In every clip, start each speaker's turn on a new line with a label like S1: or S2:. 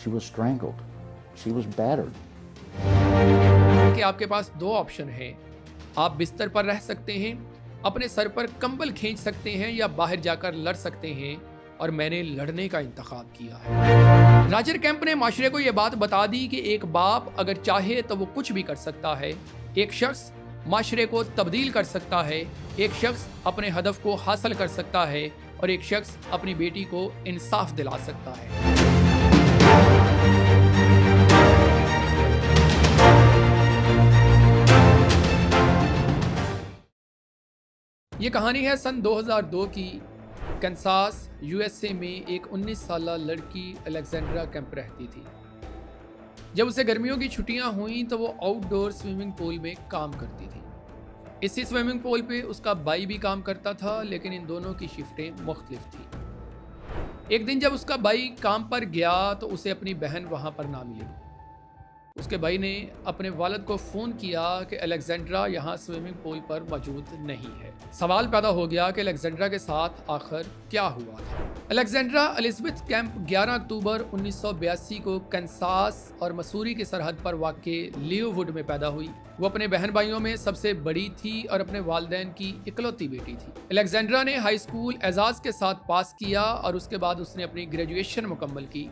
S1: She was strangled. She was battered.
S2: कि आपके पास दो ऑप्शन हैं आप बिस्तर पर रह सकते हैं, अपने सर पर कंबल खींच सकते हैं या बाहर जाकर लड़ सकते हैं, और मैंने लड़ने का इंतखाब किया है राजर कैंप ने माशरे को यह बात बता दी कि एक बाप अगर चाहे तो वो कुछ भी कर सकता है एक शख्स माशरे को तब्दील कर सकता है, एक शख्स अपने हदफ को हासिल कर सकता है, और एक शख्स अपनी बेटी को इंसाफ दिला सकता है ये कहानी है सन 2002 की। कंसास यूएसए में एक 19 साल लड़की अलेक्जेंड्रा कैंप रहती थी। जब उसे गर्मियों की छुट्टियाँ हुई तो वो आउटडोर स्विमिंग पूल में काम करती थी। इसी स्विमिंग पूल पे उसका भाई भी काम करता था, लेकिन इन दोनों की शिफ्टें मुख्तलिफ़ थी। एक दिन जब उसका भाई काम पर गया तो उसे अपनी बहन वहाँ पर ना मिली। उसके भाई ने अपने वालद को फ़ोन किया कि अलेक्जेंड्रा यहाँ स्विमिंग पूल पर मौजूद नहीं है। सवाल पैदा हो गया कि अलेक्जेंड्रा के साथ आखिर क्या हुआ था? अलेक्जेंड्रा एलिजबेथ कैंप 11 अक्टूबर 1982 को कंसास और मसूरी की सरहद पर वाक़ लियोवुड में पैदा हुई। वो अपने बहन भाइयों में सबसे बड़ी थी और अपने वालदेन की इकलौती बेटी थी। अलेक्जेंड्रा ने हाई स्कूल एजाज के साथ पास किया और उसके बाद उसने अपनी ग्रेजुएशन मुकम्मल की।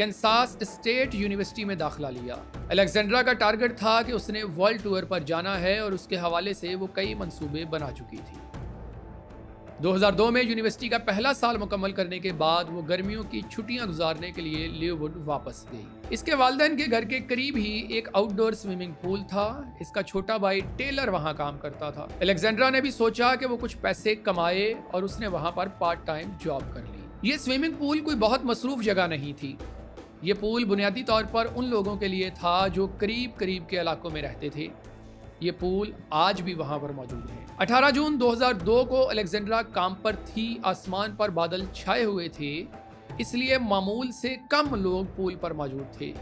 S2: कैंसास स्टेट यूनिवर्सिटी में दाखिला लिया। अलेक्जेंड्रा का टारगेट था कि उसने वर्ल्ड टूर पर जाना है और उसके हवाले से वो कई मंसूबे बना चुकी थी। 2002 में यूनिवर्सिटी का पहला साल मुकम्मल करने के बाद वो गर्मियों की छुट्टियाँ गुजारने के लिए लियोवुड वापस गई। इसके वालदेन के घर के करीब ही एक आउटडोर स्विमिंग पूल था। इसका छोटा भाई टेलर वहाँ काम करता था। अलेक्जेंड्रा ने भी सोचा कि वो कुछ पैसे कमाए और उसने वहाँ पर पार्ट टाइम जॉब कर ली। ये स्विमिंग पूल कोई बहुत मसरूफ जगह नहीं थी। ये पुल बुनियादी तौर पर उन लोगों के लिए था जो करीब करीब के इलाकों में रहते थे। ये पुल आज भी वहाँ पर मौजूद है। 18 जून 2002 को अलेक्जेंड्रा काम पर थी, आसमान पर बादल छाए हुए थे, इसलिए मामूल से कम लोग पुल पर मौजूद थे।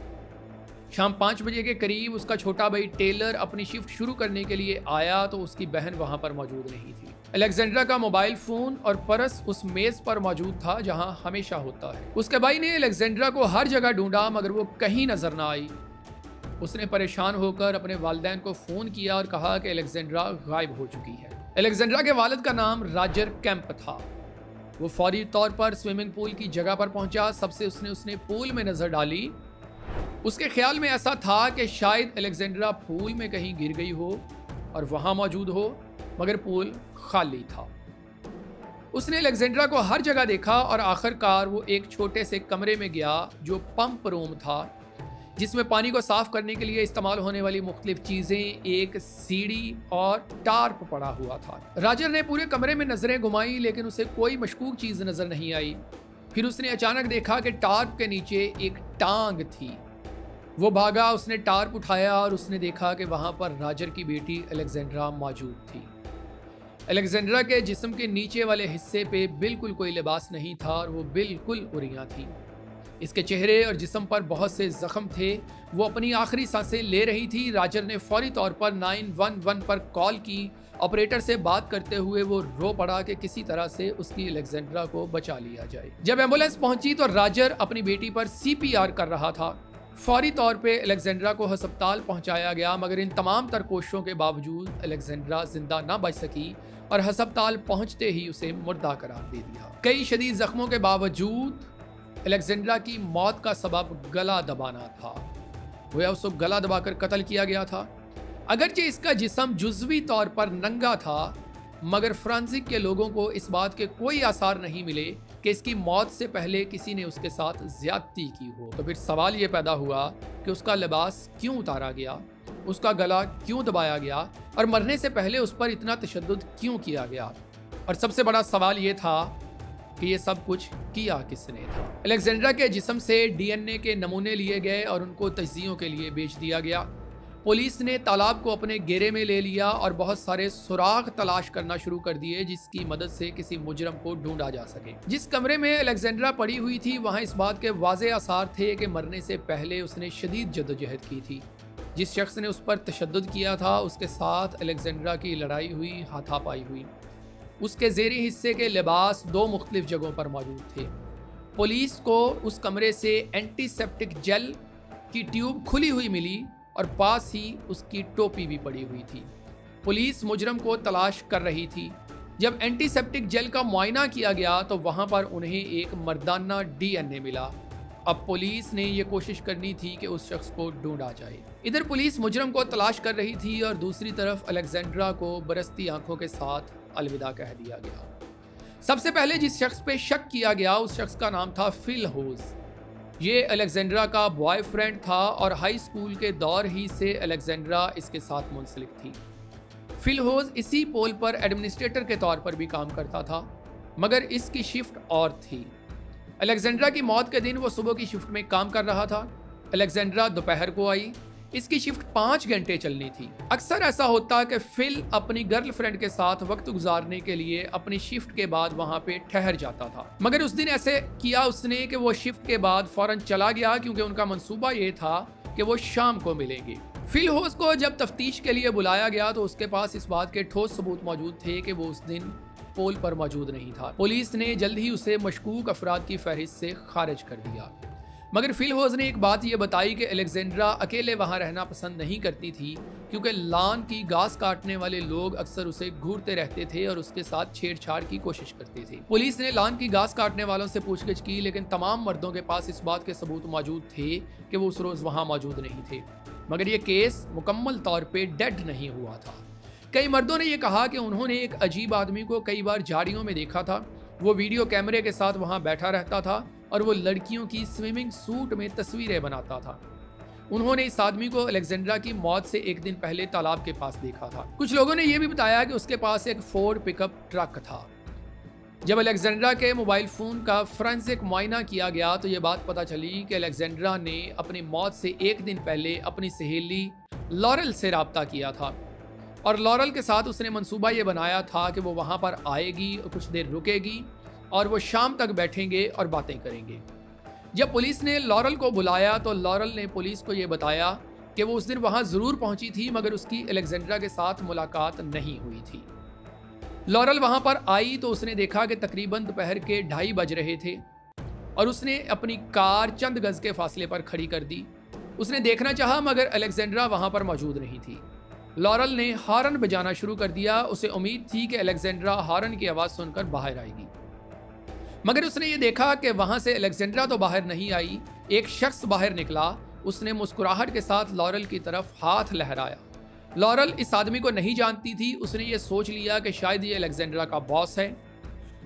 S2: शाम पाँच बजे के करीब उसका छोटा भाई टेलर अपनी शिफ्ट शुरू करने के लिए आया तो उसकी बहन वहाँ पर मौजूद नहीं थी। अलेक्जेंड्रा का मोबाइल फ़ोन और परस उस मेज पर मौजूद था, जहाँ हमेशा होता है। उसके भाई ने अलेक्जेंड्रा को हर जगह ढूंढा, मगर वो कहीं नज़र ना आई। उसने परेशान होकर अपने वालदेन को फ़ोन किया और कहा कि अलेक्जेंड्रा गायब हो चुकी है। अलेक्जेंड्रा के वालद का नाम राजर कैंप था। वो फौरी तौर पर स्विमिंग पूल की जगह पर पहुँचा। सबसे उसने उसने पूल में नज़र डाली उसके ख्याल में ऐसा था कि शायद अलेक्जेंड्रा पूल में कहीं गिर गई हो और वहाँ मौजूद हो, मगर पूल खाली था। उसने अलेक्जेंड्रा को हर जगह देखा और आखिरकार वो एक छोटे से कमरे में गया जो पंप रूम था, जिसमें पानी को साफ़ करने के लिए इस्तेमाल होने वाली मुख्तलिफ़ चीज़ें, एक सीढ़ी और टार्प पड़ा हुआ था। राजर ने पूरे कमरे में नज़रें घुमाई, लेकिन उसे कोई मशकूक चीज़ नज़र नहीं आई। फिर उसने अचानक देखा कि टार्प के नीचे एक टांग थी। वो भागा, उसने टार्प उठाया और उसने देखा कि वहाँ पर राजर की बेटी अलेक्जेंड्रा मौजूद थी। अलेक्जेंड्रा के जिस्म के नीचे वाले हिस्से पे बिल्कुल कोई लिबास नहीं था और वो बिल्कुल उरियाँ थी। इसके चेहरे और जिस्म पर बहुत से जख्म थे। वो अपनी आखिरी साँसें ले रही थी। राजर ने फौरी तौर पर 911 पर कॉल की। ऑपरेटर से बात करते हुए वो रो पड़ा कि किसी तरह से उसकी अलेक्जेंड्रा को बचा लिया जाए। जब एंबुलेंस पहुँची तो राजर अपनी बेटी पर सीपीआर कर रहा था। फौरी तौर पे अलेक्जेंड्रा को हस्पताल पहुँचाया गया, मगर इन तमाम तर कोशिशों के बावजूद अलेक्जेंड्रा ज़िंदा ना बच सकी और हस्पताल पहुँचते ही उसे मुर्दा करार दे दिया। कई शदीद जख्मों के बावजूद अलेक्जेंड्रा की मौत का सबब गला दबाना था। गोया उसको गला दबाकर कत्ल किया गया था। अगरचे इसका जिसम जुजवी तौर पर नंगा था, मगर फ्रांसिक के लोगों को इस बात के कोई आसार नहीं मिले कि इसकी मौत से पहले किसी ने उसके साथ ज्यादती की हो। तो फिर सवाल ये पैदा हुआ कि उसका लिबास क्यों उतारा गया? उसका गला क्यों दबाया गया? और मरने से पहले उस पर इतना तशद क्यों किया गया? और सबसे बड़ा सवाल ये था कि ये सब कुछ किया किसने? था अलेक्जेंड्रा के जिसम से डीएनए के नमूने लिए गए और उनको तजियों के लिए बेच दिया गया। पुलिस ने तालाब को अपने घेरे में ले लिया और बहुत सारे सुराग तलाश करना शुरू कर दिए, जिसकी मदद से किसी मुजरम को ढूंढा जा सके। जिस कमरे में अलेक्जेंड्रा पड़ी हुई थी, वहाँ इस बात के वाजे आसार थे कि मरने से पहले उसने शदीद जदोजहद की थी। जिस शख्स ने उस पर तशद किया था, उसके साथ अलेक्जेंड्रा की लड़ाई हुई, हाथापाई हुई। उसके जेरी हिस्से के लिबास दो मुख्तलिफ़ जगहों पर मौजूद थे। पुलिस को उस कमरे से एंटीसेप्टिक जेल की ट्यूब खुली हुई मिली और पास ही उसकी टोपी भी पड़ी हुई थी। पुलिस मुजरम को तलाश कर रही थी। जब एंटीसेप्टिक जेल का मुआयना किया गया तो वहाँ पर उन्हें एक मर्दाना डीएनए मिला। अब पुलिस ने यह कोशिश करनी थी कि उस शख्स को ढूंढा जाए। इधर पुलिस मुजरम को तलाश कर रही थी और दूसरी तरफ़ अलेक्जेंड्रा को बरसती आँखों के साथ अलविदा कह दिया गया। सबसे पहले जिस शख्स पे शक किया गया, उस शख्स का नाम था फिल होज ये अलेक्जेंड्रा का बॉयफ्रेंड था और हाई स्कूल के दौर ही से अलेक्जेंड्रा इसके साथ मुंसलिक थी। फिलहोज इसी पोल पर एडमिनिस्ट्रेटर के तौर पर भी काम करता था, मगर इसकी शिफ्ट और थी। अलेक्जेंड्रा की मौत के दिन वो सुबह की शिफ्ट में काम कर रहा था। अलेक्जेंड्रा दोपहर को आई इसकी शिफ्ट पाँच घंटे चलनी थी। अक्सर ऐसा होता कि फिल अपनी गर्लफ्रेंड के साथ वक्त गुजारने के लिए अपनी शिफ्ट के बाद वहाँ पे ठहर जाता था। मगर उस दिन ऐसे किया उसने कि वो शिफ्ट के बाद फ़ौरन चला गया क्योंकि उनका मंसूबा ये था कि वो शाम को मिलेंगे। फिल होस को जब तफ्तीश के लिए बुलाया गया तो उसके पास इस बात के ठोस सबूत मौजूद थे कि वो उस दिन पोल पर मौजूद नहीं था। पुलिस ने जल्द ही उसे मशकूक अफराद की फहरिस्त से खारिज कर दिया। मगर फिलहोज ने एक बात यह बताई कि अलेक्जेंड्रा अकेले वहाँ रहना पसंद नहीं करती थी, क्योंकि लान की घास काटने वाले लोग अक्सर उसे घूरते रहते थे और उसके साथ छेड़छाड़ की कोशिश करते थे। पुलिस ने लान की घास काटने वालों से पूछगिछ की, लेकिन तमाम मर्दों के पास इस बात के सबूत मौजूद थे कि वो उस रोज़ वहाँ मौजूद नहीं थे। मगर ये केस मुकम्मल तौर पर डेड नहीं हुआ था। कई मर्दों ने यह कहा कि उन्होंने एक अजीब आदमी को कई बार झाड़ियों में देखा था। वो वीडियो कैमरे के साथ वहाँ बैठा रहता था और वो लड़कियों की स्विमिंग सूट में तस्वीरें बनाता था। उन्होंने इस आदमी को अलेक्जेंड्रा की मौत से एक दिन पहले तालाब के पास देखा था। कुछ लोगों ने यह भी बताया कि उसके पास एक फोर्ड पिकअप ट्रक था। जब अलेक्जेंड्रा के मोबाइल फ़ोन का फ्रेंसिक मुआयना किया गया तो यह बात पता चली कि अलेक्जेंड्रा ने अपनी मौत से एक दिन पहले अपनी सहेली लॉरल से रबता किया था। और लॉरल के साथ उसने मंसूबा ये बनाया था कि वो वहाँ पर आएगी और कुछ देर रुकेगी। और वो शाम तक बैठेंगे और बातें करेंगे। जब पुलिस ने लॉरल को बुलाया तो लॉरल ने पुलिस को ये बताया कि वो उस दिन वहाँ ज़रूर पहुँची थी, मगर उसकी अलेक्जेंड्रा के साथ मुलाकात नहीं हुई थी। लॉरल वहाँ पर आई तो उसने देखा कि तकरीबन दोपहर के ढाई बज रहे थे और उसने अपनी कार चंद गज़ के फासले पर खड़ी कर दी। उसने देखना चाहा, मगर अलेक्जेंड्रा वहाँ पर मौजूद नहीं थी। लॉरल ने हारन बजाना शुरू कर दिया। उसे उम्मीद थी कि अलेक्जेंड्रा हारन की आवाज़ सुनकर बाहर आएगी। मगर उसने ये देखा कि वहाँ से अलेक्जेंड्रा तो बाहर नहीं आई, एक शख्स बाहर निकला, उसने मुस्कुराहट के साथ लॉरल की तरफ़ हाथ लहराया। लॉरल इस आदमी को नहीं जानती थी, उसने ये सोच लिया कि शायद ये अलेक्जेंड्रा का बॉस है।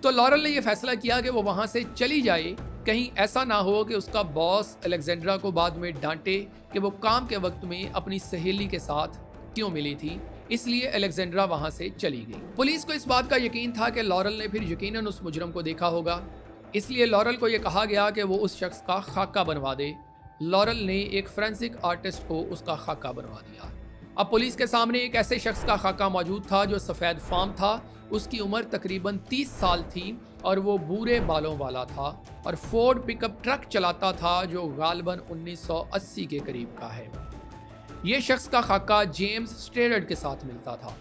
S2: तो लॉरल ने यह फैसला किया कि वो वहाँ से चली जाए, कहीं ऐसा ना हो कि उसका बॉस अलेक्जेंड्रा को बाद में डांटे कि वो काम के वक्त में अपनी सहेली के साथ क्यों मिली थी। इसलिए अलेक्जेंड्रा वहाँ से चली गई। पुलिस को इस बात का यकीन था कि लॉरल ने फिर यकीनन उस मुजरम को देखा होगा। इसलिए लॉरल को यह कहा गया कि वो उस शख्स का खाका बनवा दे। लॉरल ने एक फ्रेंसिक आर्टिस्ट को उसका खाका बनवा दिया। अब पुलिस के सामने एक ऐसे शख्स का खाका मौजूद था जो सफ़ेद फार्म था। उसकी उम्र तकरीबन 30 साल थी और वो बूरे बालों वाला था और फोर्ड पिकअप ट्रक चलाता था जो गालबन 1980 के करीब का है। ये शख्स का खाका जेम्स स्टेरड के साथ मिलता था।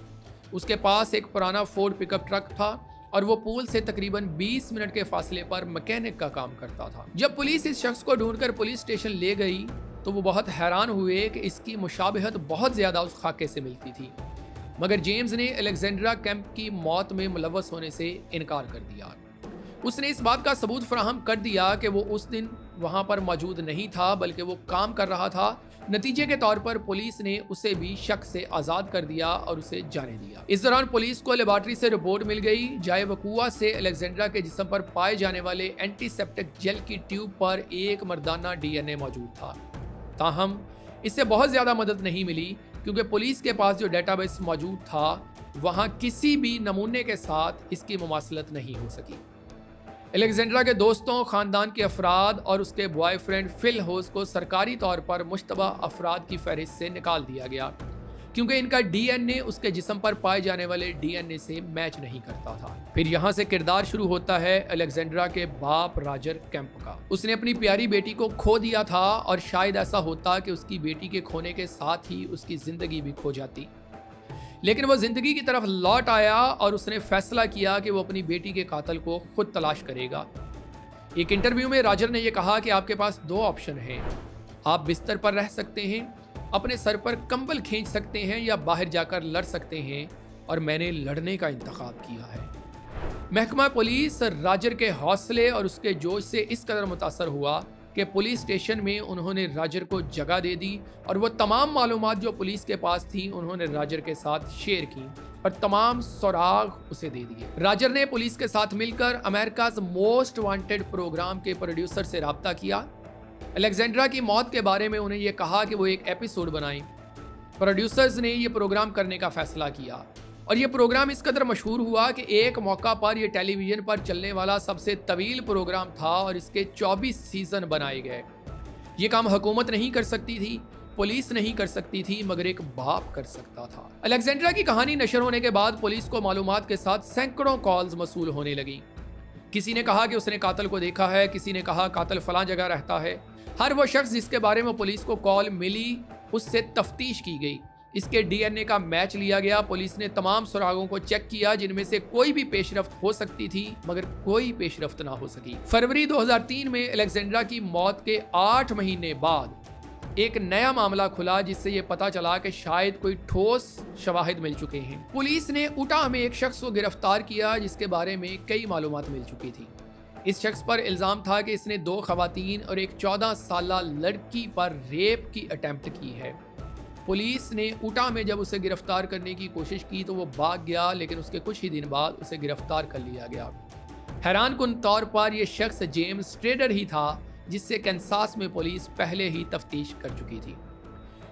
S2: उसके पास एक पुराना फोर्ड पिकअप ट्रक था और वो पुल से तकरीबन 20 मिनट के फासले पर मैकेनिक का काम करता था। जब पुलिस इस शख्स को ढूंढकर पुलिस स्टेशन ले गई तो वो बहुत हैरान हुए कि इसकी मुशाबहत बहुत ज़्यादा उस खाके से मिलती थी। मगर जेम्स ने अलेक्जेंड्रा कैंप की मौत में मुलवस होने से इनकार कर दिया। उसने इस बात का सबूत फ्राहम कर दिया कि वो उस दिन वहाँ पर मौजूद नहीं था, बल्कि वो काम कर रहा था नतीजे के तौर पर पुलिस ने उसे भी शक से आज़ाद कर दिया और उसे जाने दिया। इस दौरान पुलिस को लेबॉर्ट्री से रिपोर्ट मिल गई। जाए वकुआ से अलेक्जेंड्रा के जिसम पर पाए जाने वाले एंटीसेप्टिक जेल की ट्यूब पर एक मर्दाना डीएनए मौजूद था। ताहम, इससे बहुत ज़्यादा मदद नहीं मिली, क्योंकि पुलिस के पास जो डेटाबेस मौजूद था, वहाँ किसी भी नमूने के साथ इसकी मुमासलत नहीं हो सकी। एलेक्जेंड्रा के दोस्तों, ख़ानदान के अफराद और उसके बॉयफ्रेंड फिल होस को सरकारी तौर पर मुशतबा अफराद की फहरिस्त से निकाल दिया गया। क्योंकि इनका डीएनए उसके जिसम पर पाए जाने वाले डीएनए से मैच नहीं करता था। फिर यहाँ से किरदार शुरू होता है अलेक्जेंड्रा के बाप राजर कैंप का। उसने अपनी प्यारी बेटी को खो दिया था और शायद ऐसा होता कि उसकी बेटी के खोने के साथ ही उसकी ज़िंदगी भी खो जाती। लेकिन वो ज़िंदगी की तरफ़ लौट आया और उसने फैसला किया कि वो अपनी बेटी के कातल को खुद तलाश करेगा। एक इंटरव्यू में राजर ने यह कहा कि आपके पास दो ऑप्शन हैं। आप बिस्तर पर रह सकते हैं, अपने सर पर कंबल खींच सकते हैं या बाहर जाकर लड़ सकते हैं, और मैंने लड़ने का इंतखब किया है। महकमा पुलिस राजर के हौसले और उसके जोश से इस कदर मुतासर हुआ कि पुलिस स्टेशन में उन्होंने राजर को जगह दे दी और वो तमाम मालूम जो पुलिस के पास थी, उन्होंने राजर के साथ शेयर की और तमाम सुराग उसे दे दिए। राजर ने पुलिस के साथ मिलकर अमेरिका मोस्ट वांटेड प्रोग्राम के प्रोड्यूसर से रबता किया। अलेक्जेंड्रा की मौत के बारे में उन्हें यह कहा कि वो एक एपिसोड बनाएँ प्रोड्यूसर्स ने यह प्रोग्राम करने का फैसला किया। और ये प्रोग्राम इस कदर मशहूर हुआ कि एक मौका पर यह टेलीविज़न पर चलने वाला सबसे तवील प्रोग्राम था और इसके 24 सीज़न बनाए गए। ये काम हुकूमत नहीं कर सकती थी, पुलिस नहीं कर सकती थी, मगर एक बाप कर सकता था। अलेक्जेंड्रा की कहानी नशर होने के बाद पुलिस को मालूम के साथ सैकड़ों कॉल्स मसूल होने लगी। किसी ने कहा कि उसने कातल को देखा है, किसी ने कहा कातल फला जगह रहता है। हर वो शख्स जिसके बारे में पुलिस को कॉल मिली, उससे तफ्तीश की गई। इसके डीएनए का मैच लिया गया। पुलिस ने तमाम सुरागों को चेक किया, जिनमें से कोई भी पेशरफ्त हो सकती थी, मगर कोई पेशरफ्त ना हो सकी। फरवरी 2003 में अलेक्जेंड्रा की मौत के आठ महीने बाद एक नया मामला खुला, जिससे ये पता चला कि शायद कोई ठोस शवाहिद मिल चुके हैं। पुलिस ने उटा में एक शख्स को गिरफ़्तार किया, जिसके बारे में कई मालूम मिल चुकी थी। इस शख्स पर इल्ज़ाम था कि इसने दो खातन और एक चौदह साल लड़की पर रेप की अटेम्प्ट की है। पुलिस ने उटा में जब उसे गिरफ़्तार करने की कोशिश की तो वो भाग गया, लेकिन उसके कुछ ही दिन बाद उसे गिरफ़्तार कर लिया गया। हैरान कन तौर पर यह शख्स जेम्स ट्रेडर ही था, जिससे कैंसास में पुलिस पहले ही तफ्तीश कर चुकी थी।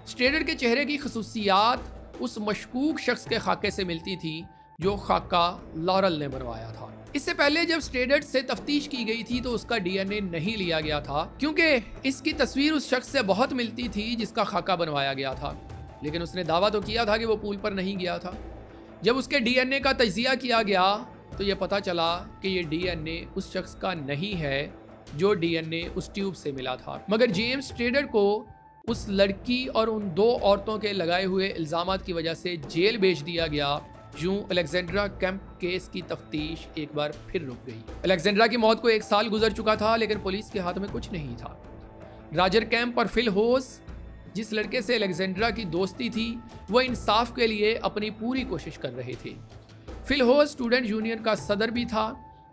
S2: स्ट्रेडर के चेहरे की खसूसियात उस मशकूक शख्स के खाके से मिलती थी जो खाका लॉरल ने बनवाया था। इससे पहले जब स्टेडर्ट से तफ्तीश की गई थी तो उसका डीएनए नहीं लिया गया था, क्योंकि इसकी तस्वीर उस शख्स से बहुत मिलती थी, जिसका खाका बनवाया गया था। लेकिन उसने दावा तो किया था कि वो पूल पर नहीं गया था। जब उसके डीएनए का तजिया किया गया तो ये पता चला कि ये डीएनए उस शख्स का नहीं है, जो डीएनए उस ट्यूब से मिला था। मगर जेम्स ट्रेडर को उस लड़की और उन दो औरतों के लगाए हुए इल्ज़ाम की वजह से जेल भेज दिया गया यूँ अलेक्जेंड्रा कैंप केस की तफ्तीश एक बार फिर रुक गई। अलेक्जेंड्रा की मौत को एक साल गुजर चुका था, लेकिन पुलिस के हाथ में कुछ नहीं था। राजर कैंप और फिल होस, जिस लड़के से अलेक्जेंड्रा की दोस्ती थी, वह इंसाफ के लिए अपनी पूरी कोशिश कर रहे थे। फिल होस स्टूडेंट यूनियन का सदर भी था।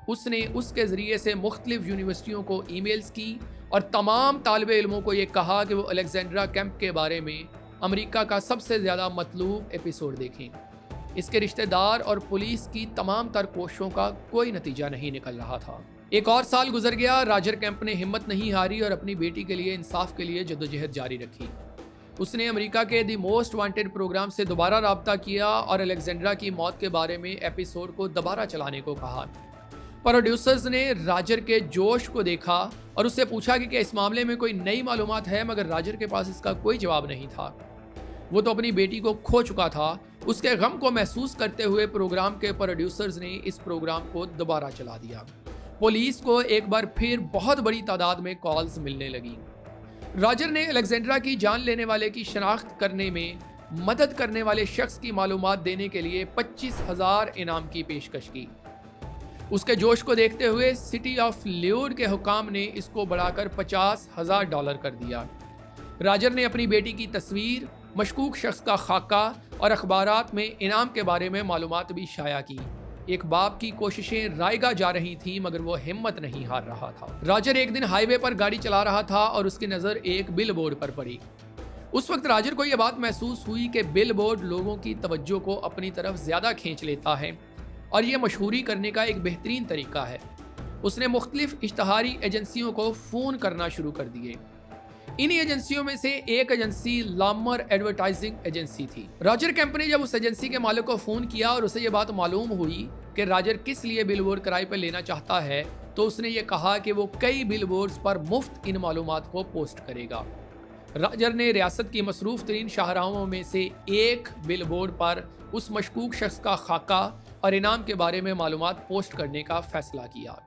S2: उसने उसके ज़रिए से मुख्तलिफ़ यूनिवर्सिटियों को ईमेल्स की और तमाम तालब इलमों को ये कहा कि वो अलेक्जेंड्रा कैंप के बारे में अमेरिका का सबसे ज़्यादा मतलूब एपिसोड देखें। इसके रिश्तेदार और पुलिस की तमाम तर कोशिशों का कोई नतीजा नहीं निकल रहा था। एक और साल गुजर गया, राजर कैंप ने हिम्मत नहीं हारी और अपनी बेटी के लिए इंसाफ के लिए जदोजहद जारी रखी। उसने अमेरिका के दी मोस्ट वांटेड प्रोग्राम से दोबारा रबता किया और अलेक्जेंड्रा की मौत के बारे में एपिसोड को दोबारा चलाने को कहा। प्रोड्यूसर्स ने राजर के जोश को देखा और उससे पूछा कि क्या इस मामले में कोई नई मालूम है, मगर राजर के पास इसका कोई जवाब नहीं था। वो तो अपनी बेटी को खो चुका था उसके गम को महसूस करते हुए प्रोग्राम के प्रोड्यूसर्स ने इस प्रोग्राम को दोबारा चला दिया। पुलिस को एक बार फिर बहुत बड़ी तादाद में कॉल्स मिलने लगी। रॉजर ने अलेक्जेंड्रा की जान लेने वाले की शनाख्त करने में मदद करने वाले शख्स की मालूम देने के लिए पच्चीस हज़ार इनाम की पेशकश की। उसके जोश को देखते हुए सिटी ऑफ़ ल्यूर के हुकाम ने इसको बढ़ाकर पचास हज़ार डॉलर कर दिया। राजर ने अपनी बेटी की तस्वीर मशकूक शख्स का खाका और अखबार में इनाम के बारे में मालूम भी शाया की। एक बाप की कोशिशें रायगा जा रही थी, मगर वो हिम्मत नहीं हार रहा था। राजर एक दिन हाईवे पर गाड़ी चला रहा था और उसकी नज़र एक बिल बोर्ड पर पड़ी। उस वक्त राजर को यह बात महसूस हुई कि बिल बोर्ड लोगों की तवज्जो को अपनी तरफ़ ज़्यादा खींच लेता है और ये मशहूरी करने का एक बेहतरीन तरीका है। उसने मुख्तलिफ़ इश्तहारी एजेंसियों को फ़ोन करना शुरू कर दिए। इन एजेंसियों में से एक एजेंसी लामर एडवर्टाइजिंग एजेंसी थी। रॉजर कैंप ने जब उस एजेंसी के मालिक को फ़ोन किया और उसे यह बात मालूम हुई कि राजर किस लिए बिलबोर्ड किराए पर लेना चाहता है तो उसने ये कहा कि वो कई बिलबोर्ड्स पर मुफ़्त इन मालूम को पोस्ट करेगा। राजर ने रियासत की मसरूफ तरीन शाहराहों में से एक बिल बोर्ड पर उस मशकूक शख्स का खाका और इनाम के बारे में मालूम पोस्ट करने का फैसला किया।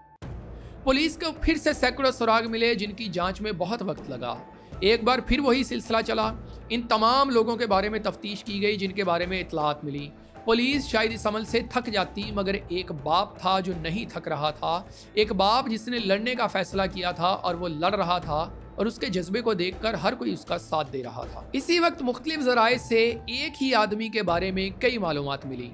S2: पुलिस को फिर से सैकड़ों सुराग मिले जिनकी जाँच में बहुत वक्त लगा। एक बार फिर वही सिलसिला चला। इन तमाम लोगों के बारे में तफ्तीश की गई, जिनके बारे में इतलात मिली। पुलिस शायद इस अमल से थक जाती, मगर एक बाप था जो नहीं थक रहा था। एक बाप जिसने लड़ने का फैसला किया था और वो लड़ रहा था और उसके जज्बे को देखकर हर कोई उसका साथ दे रहा था। इसी वक्त मुख्तलिफ़ जराए से एक ही आदमी के बारे में कई मालूम मिली।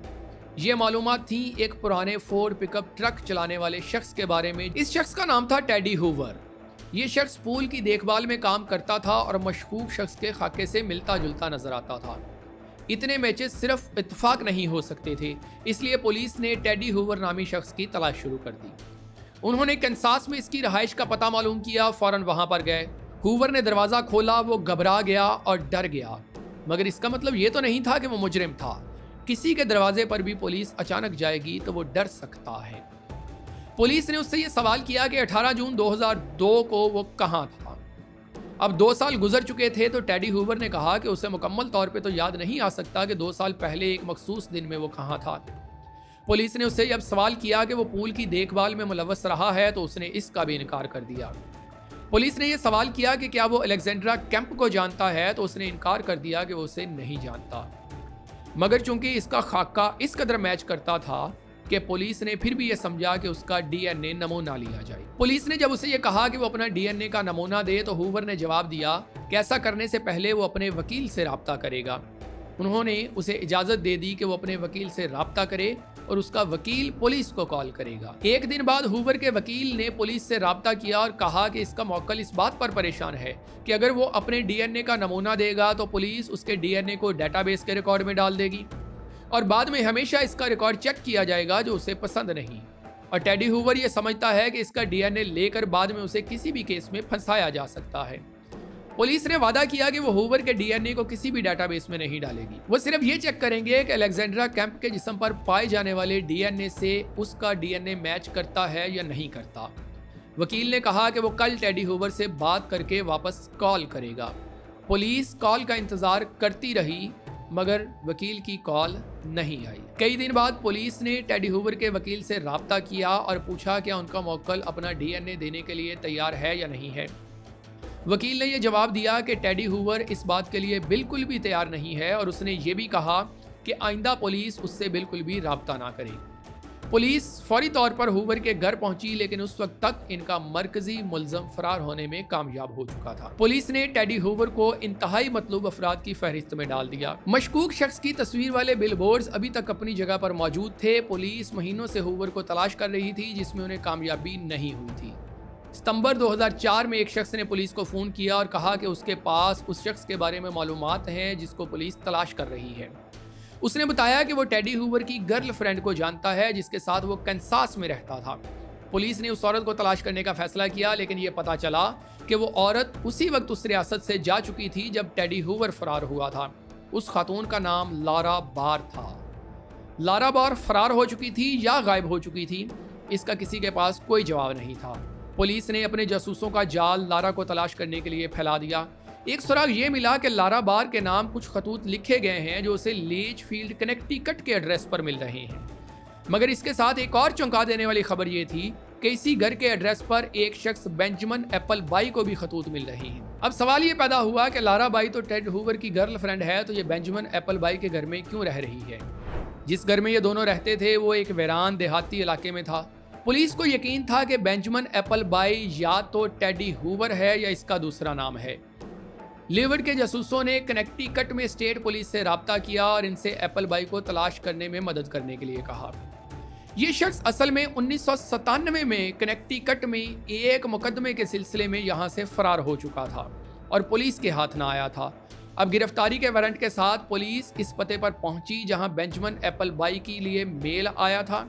S2: ये मालूम थी एक पुराने फोर्ड पिकअप ट्रक चलाने वाले शख्स के बारे में। इस शख्स का नाम था टेडी हुवर ये शख्स पूल की देखभाल में काम करता था और मशकूक शख्स के खाके से मिलता जुलता नज़र आता था। इतने मैचेस सिर्फ़ इतफाक नहीं हो सकते थे, इसलिए पुलिस ने टेडी हुवर नामी शख्स की तलाश शुरू कर दी। उन्होंने कंसास में इसकी रहाइश का पता मालूम किया, फ़ौरन वहाँ पर गए। हुवर ने दरवाज़ा खोला, वो घबरा गया और डर गया। मगर इसका मतलब ये तो नहीं था कि वो मुजरिम था। किसी के दरवाजे पर भी पुलिस अचानक जाएगी तो वो डर सकता है। पुलिस ने उससे ये सवाल किया कि 18 जून 2002 को वो कहाँ था। अब दो साल गुजर चुके थे तो टेडी हुवर ने कहा कि उसे मुकम्मल तौर पे तो याद नहीं आ सकता कि दो साल पहले एक मखसूस दिन में वो कहाँ था। पुलिस ने उससे जब सवाल किया कि वो पूल की देखभाल में मुलवस रहा है तो उसने इसका भी इनकार कर दिया। पुलिस ने यह सवाल किया कि क्या वो अलेक्जेंड्रा कैंप को जानता है तो उसने इनकार कर दिया कि वो उसे नहीं जानता। मगर चूँकि इसका खाका इस कदर मैच करता था कि पुलिस ने फिर भी यह समझा कि उसका डीएनए नमूना लिया जाए। पुलिस ने जब उसे ये कहा कि वो अपना डीएनए का नमूना दे तो हुवर ने जवाब दिया कि ऐसा करने से पहले वो अपने वकील से रबता करेगा। उन्होंने उसे इजाज़त दे दी कि वो अपने वकील से रबता करे और उसका वकील पुलिस को कॉल करेगा। एक दिन बाद हुवर के वकील ने पुलिस से रबता किया और कहा कि इसका मौकल इस बात पर परेशान है कि अगर वो अपने डीएनए का नमूना देगा तो पुलिस उसके डीएनए को डेटाबेस के रिकॉर्ड में डाल देगी। और बाद में हमेशा इसका रिकॉर्ड चेक किया जाएगा जो उसे पसंद नहीं। और टेडी हुवर ये समझता है कि इसका डीएनए लेकर बाद में उसे किसी भी केस में फंसाया जा सकता है। पुलिस ने वादा किया कि वो होवर के डीएनए को किसी भी डाटाबेस में नहीं डालेगी। वो सिर्फ़ ये चेक करेंगे कि अलेक्जेंड्रा कैंप के जिसम पर पाए जाने वाले डीएनए से उसका डीएनए मैच करता है या नहीं करता। वकील ने कहा कि वो कल टेडी होवर से बात करके वापस कॉल करेगा। पुलिस कॉल का इंतज़ार करती रही मगर वकील की कॉल नहीं आई। कई दिन बाद पुलिस ने टेडी हुवर के वकील से रबता किया और पूछा, क्या उनका मोकल अपना डीएनए देने के लिए तैयार है या नहीं है? वकील ने यह जवाब दिया कि टेडी हुवर इस बात के लिए बिल्कुल भी तैयार नहीं है और उसने ये भी कहा कि आइंदा पुलिस उससे बिल्कुल भी रबता ना करे। पुलिस फौरी तौर पर हुवर के घर पहुँची, लेकिन उस वक्त तक इनका मरकजी मुलजम फरार होने में कामयाब हो चुका था। पुलिस ने टेडी हुवर को इंतहाई मतलूब अफराद की फहरिस्त में डाल दिया। मशकूक शख्स की तस्वीर वाले बिल अभी तक अपनी जगह पर मौजूद थे। पुलिस महीनों से हुवर को तलाश कर रही थी, जिसमें उन्हें कामयाबी नहीं हुई थी। सितंबर 2004 में एक शख्स ने पुलिस को फ़ोन किया और कहा कि उसके पास उस शख्स के बारे में मालूम हैं, जिसको पुलिस तलाश कर रही है। उसने बताया कि वो टेडी हुवर की गर्ल फ्रेंड को जानता है, जिसके साथ वो कंसास में रहता था। पुलिस ने उस औरत को तलाश करने का फैसला किया, लेकिन ये पता चला कि वो औरत उसी वक्त उस रियासत से जा चुकी थी, जब टेडी हुवर फरार हुआ था। उस खातून का नाम लारा बार था। लारा बार फरार हो चुकी थी या गायब हो चुकी थी, इसका किसी के पास कोई जवाब नहीं था। पुलिस ने अपने जासूसों का जाल लारा को तलाश करने के लिए फैला दिया। एक सुराग ये मिला कि लारा बार के नाम कुछ खतूत लिखे गए हैं जो उसे लीच फ़ील्ड कनेक्टिकट के एड्रेस पर मिल रहे हैं। मगर इसके साथ एक और चौंका देने वाली खबर ये थी कि इसी घर के एड्रेस पर एक शख्स बेंजमन एप्पल बाई को भी खतूत मिल रहे हैं। अब सवाल ये पैदा हुआ कि लारा बाई तो टेड हुवर की गर्ल फ्रेंड है तो ये बेंजमन एप्पल बाई के घर में क्यों रह रही है? जिस घर में ये दोनों रहते थे, वो एक वीरान देहाती इलाके में था। पुलिस को यकीन था कि बेंजमन एप्पल बाई या तो टेडी हुवर है या इसका दूसरा नाम है। लिवर्ड के जासूसों ने कनेक्टिकट में स्टेट पुलिस से रबता किया और इनसे एप्पल बाई को तलाश करने में मदद करने के लिए कहा। ये शख्स असल में उन्नीस सौ सतानवे में कनेक्टिकट में एक मुकदमे के सिलसिले में यहाँ से फरार हो चुका था और पुलिस के हाथ ना आया था। अब गिरफ्तारी के वारंट के साथ पुलिस इस पते पर पहुँची जहाँ बेंजमन एप्पल बाई के लिए मेल आया था।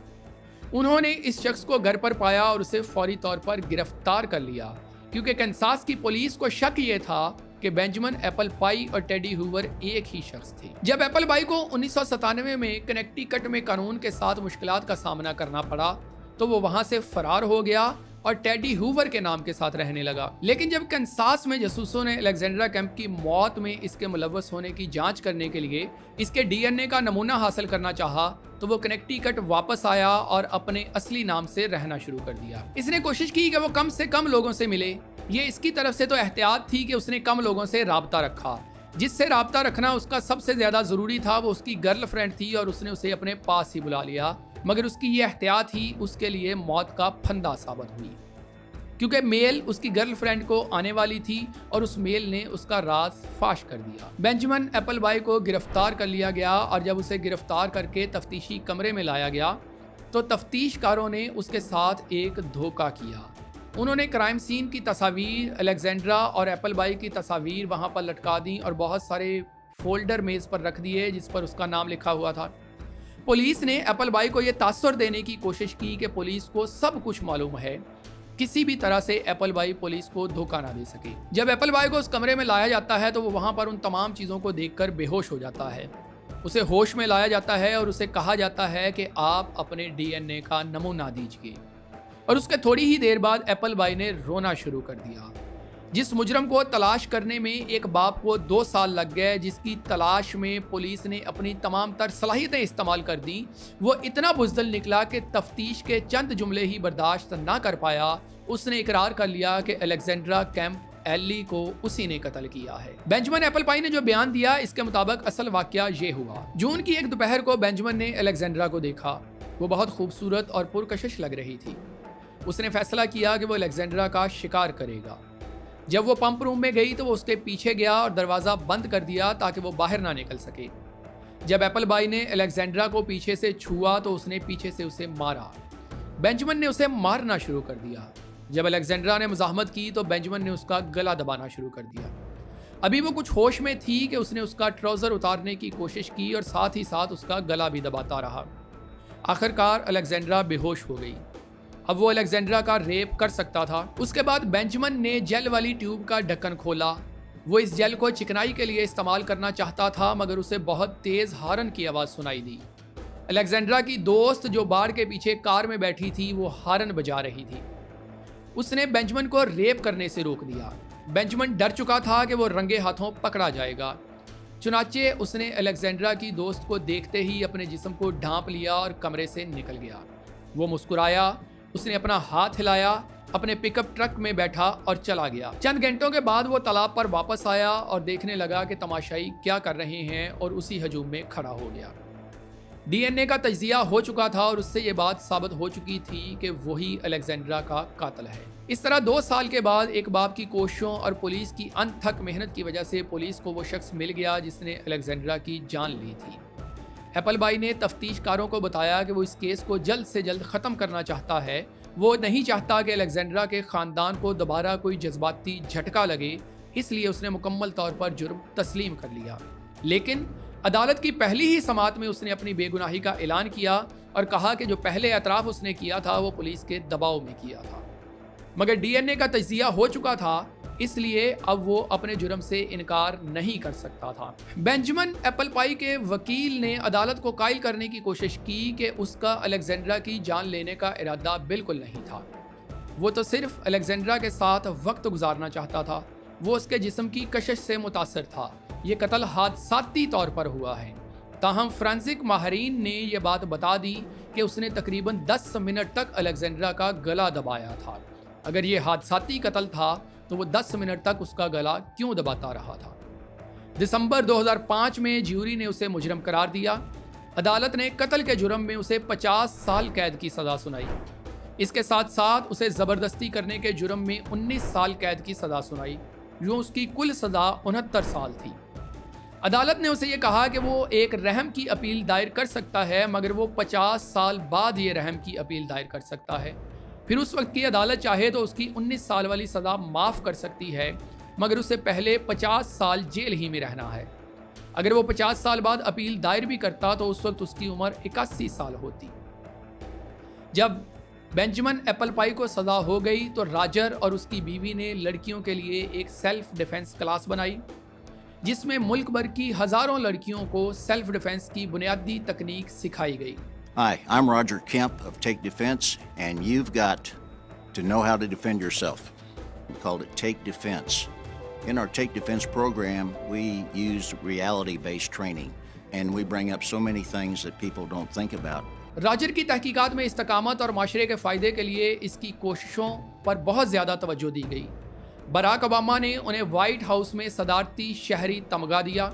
S2: उन्होंने इस शख्स को घर पर पाया और उसे फौरी तौर पर गिरफ़्तार कर लिया, क्योंकि कंसास की पुलिस को शक ये था कि बेंजमन, एप्पल पाई और टेडी हुवर एक ही शख्स थे। जब एप्पल पाई को उन्नीस सौ सतानवे में कनेक्टिकट में कानून के साथ मुश्किल का सामना करना पड़ा तो वो वहाँ से फरार हो गया और टेडी हुवर के नाम के साथ रहने लगा। लेकिन जब कंसास में जसूसों ने अलेक्जेंड्रा कैंप की मौत में इसके मुलवस होने की जाँच करने के लिए इसके डीएनए का नमूना हासिल करना चाहा तो वो कनेक्टिकट वापस आया और अपने असली नाम से रहना शुरू कर दिया। इसने कोशिश की कि वो कम से कम लोगों से मिले। ये इसकी तरफ़ से तो एहतियात थी कि उसने कम लोगों से रबता रखा। जिससे रबता रखना उसका सबसे ज़्यादा ज़रूरी था, वो उसकी गर्लफ्रेंड थी और उसने उसे अपने पास ही बुला लिया। मगर उसकी ये एहतियात ही उसके लिए मौत का फंदा साबित हुई। क्योंकि मेल उसकी गर्लफ्रेंड को आने वाली थी और उस मेल ने उसका राज फाश कर दिया। बेंजमन एप्पल बाई को गिरफ़्तार कर लिया गया और जब उसे गिरफ़्तार करके तफ्तीशी कमरे में लाया गया तो तफ्तीशकारों ने उसके साथ एक धोखा किया। उन्होंने क्राइम सीन की तस्वीर, अलेक्जेंड्रा और एप्पल बाई की तस्वीर वहाँ पर लटका दी और बहुत सारे फोल्डर मेज़ पर रख दिए, जिस पर उसका नाम लिखा हुआ था। पुलिस ने एप्पल बाई को यह तासर देने की कोशिश की कि पुलिस को सब कुछ मालूम है। किसी भी तरह से एप्पल बाई पुलिस को धोखा ना दे सके। जब एप्पल बाई को उस कमरे में लाया जाता है तो वो वहाँ पर उन तमाम चीज़ों को देखकर बेहोश हो जाता है। उसे होश में लाया जाता है और उसे कहा जाता है कि आप अपने डीएनए का नमूना दीजिए। और उसके थोड़ी ही देर बाद एप्पल बाई ने रोना शुरू कर दिया। जिस मुजरम को तलाश करने में एक बाप को दो साल लग गए, जिसकी तलाश में पुलिस ने अपनी तमाम तर सलाहियतें इस्तेमाल कर दी, वो इतना बुजदल निकला कि तफ्तीश के चंद जुमले ही बर्दाश्त ना कर पाया। उसने इकरार कर लिया कि अलेक्जेंड्रा कैंप एली को उसी ने कत्ल किया है। बेंजमन एप्पल पाई ने जो बयान दिया, इसके मुताबिक असल वाक्य ये हुआ, जून की एक दोपहर को बेंजमन ने अलेक्जेंड्रा को देखा। वो बहुत खूबसूरत और पुरकशिश लग रही थी। उसने फैसला किया कि वो अलेक्जेंड्रा का शिकार करेगा। जब वो पंप रूम में गई तो वो उसके पीछे गया और दरवाज़ा बंद कर दिया ताकि वो बाहर ना निकल सके। जब एप्पल बाई ने अलेक्जेंड्रा को पीछे से छुआ तो उसने पीछे से उसे मारा। बेंजमन ने उसे मारना शुरू कर दिया। जब अलेक्जेंड्रा ने मुजाहमत की तो बेंजमन ने उसका गला दबाना शुरू कर दिया। अभी वो कुछ होश में थी कि उसने उसका ट्राउज़र उतारने की कोशिश की और साथ ही साथ उसका गला भी दबाता रहा। आखिरकार अलेक्जेंड्रा बेहोश हो गई। अब वो अलेक्जेंड्रा का रेप कर सकता था। उसके बाद बेंजमन ने जेल वाली ट्यूब का ढक्कन खोला। वो इस जेल को चिकनाई के लिए इस्तेमाल करना चाहता था, मगर उसे बहुत तेज़ हारन की आवाज़ सुनाई दी। अलेक्जेंड्रा की दोस्त जो बार के पीछे कार में बैठी थी, वो हारन बजा रही थी। उसने बेंजमन को रेप करने से रोक दिया बेंजमन डर चुका था कि वो रंगे हाथों पकड़ा जाएगा। चुनाचे उसने अलेक्जेंड्रा की दोस्त को देखते ही अपने जिस्म को ढांप लिया और कमरे से निकल गया। वो मुस्कुराया उसने अपना हाथ हिलाया, अपने पिकअप ट्रक में बैठा और चला गया। चंद घंटों के बाद वो तालाब पर वापस आया और देखने लगा कि तमाशाई क्या कर रहे हैं और उसी हजूम में खड़ा हो गया। डीएनए का तजिया हो चुका था और उससे ये बात साबित हो चुकी थी कि वही अलेक्जेंड्रा का कातल है। इस तरह दो साल के बाद एक बाप की कोशिशों और पुलिस की अनथक मेहनत की वजह से पुलिस को वो शख्स मिल गया जिसने अलेक्जेंड्रा की जान ली थी। एप्पल बाई ने तफ्तीशकारों को बताया कि वो इस केस को जल्द से जल्द ख़त्म करना चाहता है। वो नहीं चाहता कि अलेक्जेंड्रा के ख़ानदान को दोबारा कोई जज्बाती झटका लगे, इसलिए उसने मुकम्मल तौर पर जुर्म तस्लीम कर लिया। लेकिन अदालत की पहली ही समात में उसने अपनी बेगुनाही का ऐलान किया और कहा कि जो पहले एतराफ़ उसने किया था, वो पुलिस के दबाव में किया था। मगर डीएनए का तजिया हो चुका था, इसलिए अब वो अपने जुर्म से इनकार नहीं कर सकता था। बेंजमन एप्पल पाई के वकील ने अदालत को कायल करने की कोशिश की कि उसका अलेक्जेंड्रा की जान लेने का इरादा बिल्कुल नहीं था। वो तो सिर्फ़ अलेक्जेंड्रा के साथ वक्त गुजारना चाहता था। वो उसके जिस्म की कशिश से मुतासर था। ये कत्ल हादसाती तौर पर हुआ है। ताहम फ्रांसिक माहरीन ने यह बात बता दी कि उसने तकरीबन 10 मिनट तक अलेक्जेंड्रा का गला दबाया था। अगर ये हादसाती कत्ल था तो वो 10 मिनट तक उसका गला क्यों दबाता रहा था? दिसंबर 2005 में ज्यूरी ने उसे मुजरम करार दिया। अदालत ने कत्ल के जुर्म में उसे 50 साल कैद की सज़ा सुनाई। इसके साथ साथ उसे ज़बरदस्ती करने के जुर्म में 19 साल कैद की सज़ा सुनाई, जो उसकी कुल सज़ा उनहत्तर साल थी। अदालत ने उसे ये कहा कि वो एक रहम की अपील दायर कर सकता है, मगर वो 50 साल बाद ये रहम की अपील दायर कर सकता है। फिर उस वक्त की अदालत चाहे तो उसकी 19 साल वाली सज़ा माफ़ कर सकती है, मगर उसे पहले 50 साल जेल ही में रहना है। अगर वो 50 साल बाद अपील दायर भी करता तो उस वक्त उसकी उम्र इक्यासी साल होती। जब बेंजमन एप्पल पाई को सज़ा हो गई तो राजर और उसकी बीवी ने लड़कियों के लिए एक सेल्फ डिफेंस क्लास बनाई, जिसमें मुल्क भर की हज़ारों लड़कियों को सेल्फ डिफेंस की बुनियादी तकनीक सिखाई गई।
S3: Hi, I'm Roger Kemp of Take Defense, and you've got to know how to defend yourself. We called it Take Defense. In our Take Defense program, we use reality based training, and we bring up so many things that people don't think about.
S2: Roger की तहकीकात में इस्तकामत और माशरे के फ़ायदे के लिए इसकी कोशिशों पर बहुत ज़्यादा तवज्जो दी गई बराक ओबामा ने उन्हें व्हाइट हाउस में सदारती शहरी तमगा दिया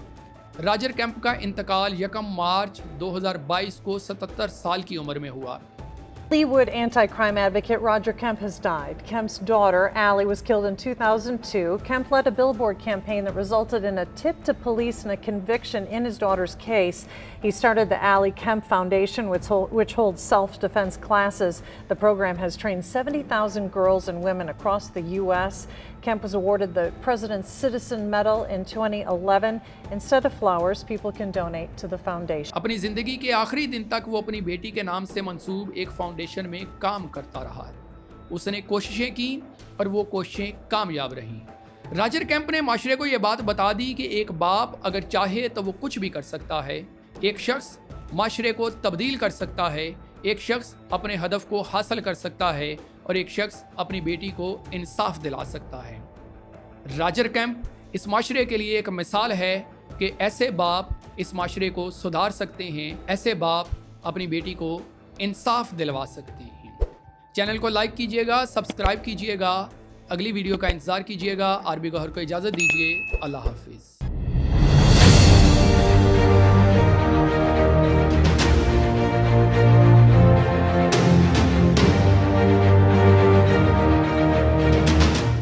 S2: राजर कैंप का इंतकाल यकम मार्च 2022 को 77 साल की उम्र में हुआ
S4: Leewood anti-crime advocate Roger Kemp has died. Kemp's daughter, Allie, was killed in 2002. Kemp led a billboard campaign that resulted in a tip to police and a conviction in his daughter's case. He started the Allie Kemp Foundation, which, hold, which holds self-defense classes. The program has trained 70,000 girls and women across the U.S. Kemp was awarded the President's Citizen Medal in 2011. Instead of flowers, people can donate to the foundation.
S2: अपनी ज़िंदगी के आखिरी दिन तक वो अपनी बेटी के नाम से मंसूब एक फाउंडेशन में काम करता रहा है। उसने कोशिशें की और वो कोशिशें कामयाब रहीं। राजर कैंप ने माशरे को ये बात बता दी कि एक बाप अगर चाहे तो वो कुछ भी कर सकता है। एक शख्स माशरे को तब्दील कर सकता है। एक शख्स अपने हदफ को हासिल कर सकता है। और एक शख्स अपनी बेटी को इंसाफ दिला सकता है। राजर कैंप इस माशरे के लिए एक मिसाल है कि ऐसे बाप इस माशरे को सुधार सकते हैं, ऐसे बाप अपनी बेटी को इंसाफ दिलवा सकते हैं। चैनल को लाइक कीजिएगा, सब्सक्राइब कीजिएगा, अगली वीडियो का इंतज़ार कीजिएगा, आरबी गौहर को इजाज़त दीजिए, अल्लाह हाफिज़।